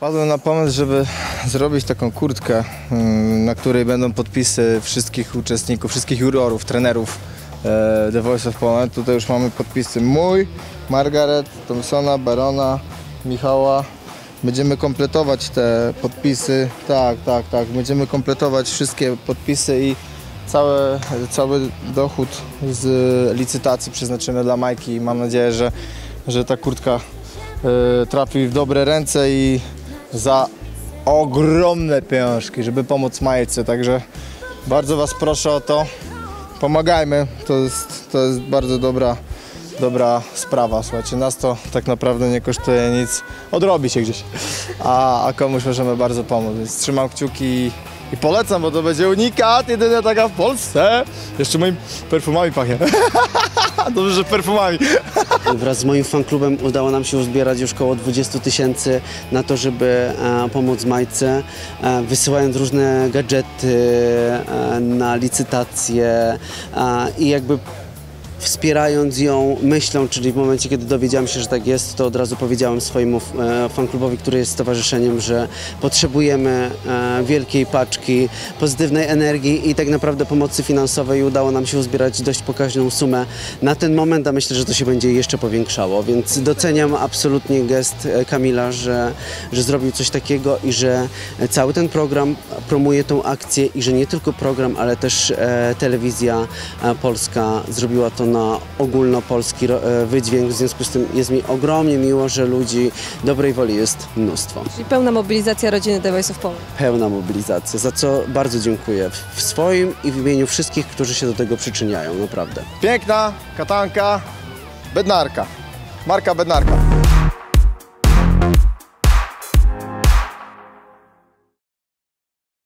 Padłem na pomysł, żeby zrobić taką kurtkę, mm, na której będą podpisy wszystkich uczestników, wszystkich jurorów, trenerów e, The Voice of Poland. Tutaj już mamy podpisy mój, Margaret, Thompsona, Barona, Michała. Będziemy kompletować te podpisy. Tak, tak, tak. Będziemy kompletować wszystkie podpisy i cały, cały dochód z licytacji przeznaczymy dla Majki. Mam nadzieję, że, że ta kurtka e, trafi w dobre ręce i za ogromne pieniążki, żeby pomóc Majce. Także bardzo Was proszę o to. Pomagajmy. To jest, to jest bardzo dobra, dobra sprawa. Słuchajcie, nas to tak naprawdę nie kosztuje nic. Odrobi się gdzieś. A, a komuś możemy bardzo pomóc. Więc trzymam kciuki i, i polecam, bo to będzie unikat, jedyna taka w Polsce. Jeszcze moimi perfumami pachnie. Dobrze, że perfumami. Wraz z moim fanklubem udało nam się uzbierać już około 20 tysięcy na to, żeby e, pomóc Majce, e, wysyłając różne gadżety e, na licytacje i jakby wspierając ją myślą, czyli w momencie, kiedy dowiedziałem się, że tak jest, to od razu powiedziałem swojemu e, fanklubowi, który jest stowarzyszeniem, że potrzebujemy e, wielkiej paczki pozytywnej energii i tak naprawdę pomocy finansowej. Udało nam się uzbierać dość pokaźną sumę na ten moment, a myślę, że to się będzie jeszcze powiększało, więc doceniam absolutnie gest e, Kamila, że, że zrobił coś takiego i że cały ten program promuje tą akcję i że nie tylko program, ale też telewizja polska zrobiła to na ogólnopolski e, wydźwięk. W związku z tym jest mi ogromnie miło, że ludzi dobrej woli jest mnóstwo. Czyli pełna mobilizacja rodziny The Voice of Poland. Pełna mobilizacja, za co bardzo dziękuję w swoim i w imieniu wszystkich, którzy się do tego przyczyniają, naprawdę. Piękna katanka, bednarka. Marka bednarka.